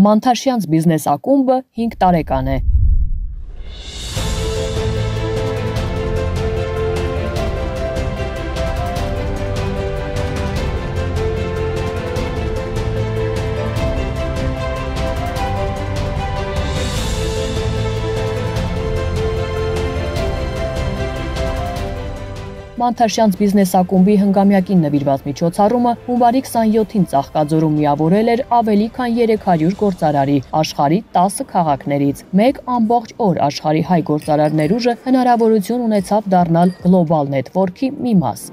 Մանթաշյանց բիզնես ակումբը 5 տարեկան է։ Մանթաշյանց բիզնես ակումբի հնգամյակին նվիրված միջոցառումը հունվարի 27-ին Ծաղկաձորում միավորել էր ավելի քան 300 գործարարի աշխարի 10 քաղաքներից։ Մեկ ամբողջ օր աշխարի հայ գործարար ներուժը հնարավորություն ունեցավ դառնալ Global Network-ի մի մաս։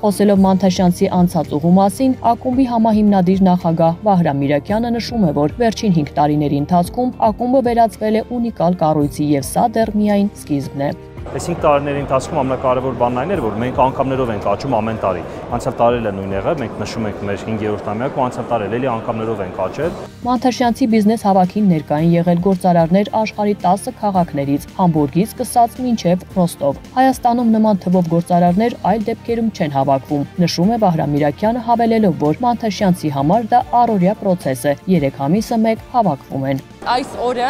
Խոսելով Մանթաշյանցի անցած ուղու մասին, ակումբի համահիմնադիր նախագահ Վահրամ Միրակյանը նշում է, որ վերջին 5 տարիների ընթացքում ակումբը վերածվել է ունիկալ կառույցի եւ սա դեռ միայն սկիզբն է։ Այս 5 տարիների ընթացքում ամենակարևոր բանն այն էր, որ մենք անգամներով ենք աճում ամեն տարի։ Անցյալ տարի էլ նույն եղավ, մենք նշում ենք մեր 5-րդ ամյակը անցյալ տարի էլի անգամներով ենք աճել։ Մանթաշյանցի բիզնես հավաքին ներկային եղել գործարարներ աշխարի 10 քաղաքներից, Համբուրգից սկսած մինչև Ռոստով։ Հայաստանում նման թվով գործարարներ այլ դեպքերում չեն հավաքվում, նշում է Վահրամ Միրակյանը հավելելով, որ Մանթաշյանցի համար դա առօրյա process է, 3 ամիսը մեկ հավաքվում են այս օրը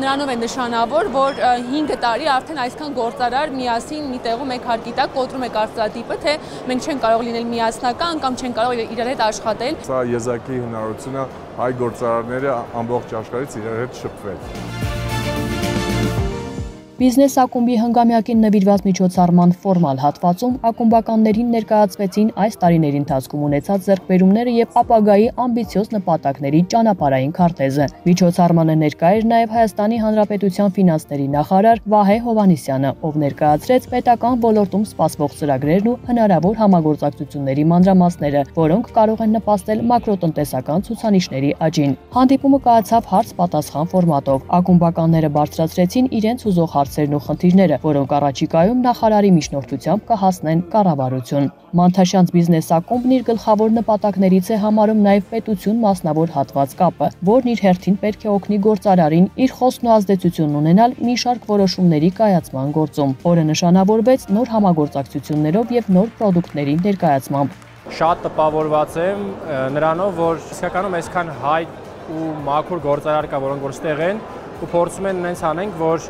նրանով է նշանավոր, որ 5 տարի արդեն այսքան գործարար միասին մի տեղում եք հարկի տակ կոտրում եք արծրատիպը, թե մենք չենք կարող լինել միասնական կամ չենք կարող իրար հետ աշխատել։ Սա եզակի հնարավորություն է հայ գործարարները ամբողջ աշխարհից իրար հետ շփվել։ Բիզնես ակումբի հնգամյակին նվիրված միջոցառման ֆորմալ հատվածում ակումբականներին ներկայացվեցին այս տարիների ընթացքում ունեցած ձեռքբերումները եւ ապագայի ամբիցիոզ նպատակների ճանապարհային քարտեզը։ Միջոցառմանը ներկա էր նաեւ Հայաստանի Հանրապետության ֆինանսների նախարար Վահե Հովանիսյանը, ով ներկայացրեց պետական ոլորտում սպասվող ծրագրերն ու հնարավոր համագործակցությունների մանրամասները, որոնք կարող են նպաստել մակրոտնտեսական ցուցանիշների աճին։ Հանդիպումը կայացավ հարց-պատասխան ֆորմատով։ Ակումբականները բարձրացրեցին իրենց ուզող հարցերն ու խնդիրները, որոնք առաջիկայում նախարարի միջնորդությամբ կհասնեն կառավարություն։ Մանթաշյանց բիզնես ակումբն իր գլխավոր նպատակներից է համարում նաև պետություն մասնավոր հատված կապը, որն իր հերթին պետք է օգնի գործարարին իր խոսքն ու ազդեցությունն ունենալ մի շարք որոշումների կայացման գործում։ Օրը նշանավորվեց նոր համագործակցություններով եւ նոր ապրանքների ներկայացմամբ։ Շատ տպավորված եմ նրանով, որ իսկականում այսքան հայ ու մաքուր գործարար կա, որոնք որ ստեղ են ու փորձում են նենց անենք, որ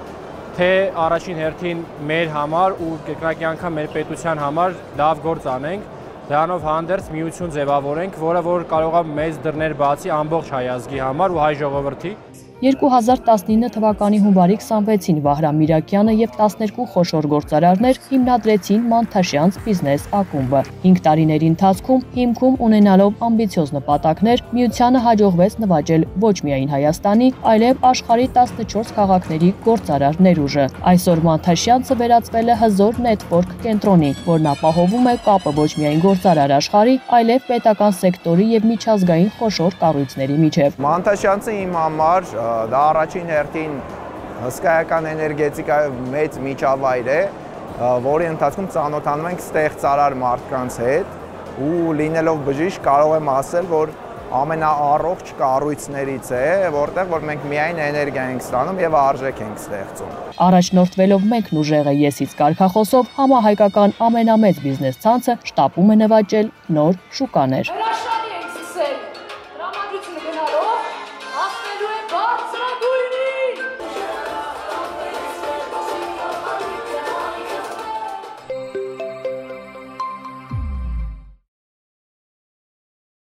թե առաջին հերթին մեր համար ու կրկնակի անգամ մեր պետության համար լավ գործ անենք, դրանով հանդերձ միություն ձևավորենք, որը որ կարող է մեծ դռներ բացի ամբողջ հայ ազգի համար ու հայ ժողովրդի 2019 թվականի հունվարի 26-ին Վահրամ Միրակյանը եւ 12 խոշոր գործարարներ հիմնադրեցին Մանթաշյանց բիզնես ակումբը։ 5 տարիների ընթացքում հիմքում ունենալով ամբիցիոզ նպատակներ, միությանը հաջողվեց նվաճել ոչ միայն Հայաստանի, այլև աշխարհի 14 քաղաքների գործարար ներուժը։ Այսօր Մանթաշյանցը վերածվել է հզոր նետվորք կենտրոնի, որն ապահովում է կապը ոչ միայն գործարար աշխարհի, այլև պետական սեկտորի եւ միջազգային խոշոր կառույցների միջև։ Մանթաշյանցը իմ համար դա առաջին հերթին հսկայական էներգետիկայի մեծ միջավայր է, որի ընթացքում ծանոթանում ենք ստեղծարար մարդկանց հետ ու լինելով բժիշկ կարող եմ ասել, որ ամենաառողջ կառույցներից է, որտեղ որ մենք միայն էներգիա ենք ստանում եւ արժեք ենք ստեղծում։ Առաջնորդվելով մենք ուժեղը եսից կարգախոսով համահայկական ամենամեծ բիզնես ցանցը շտապում է նվաճել նոր շուկաներ։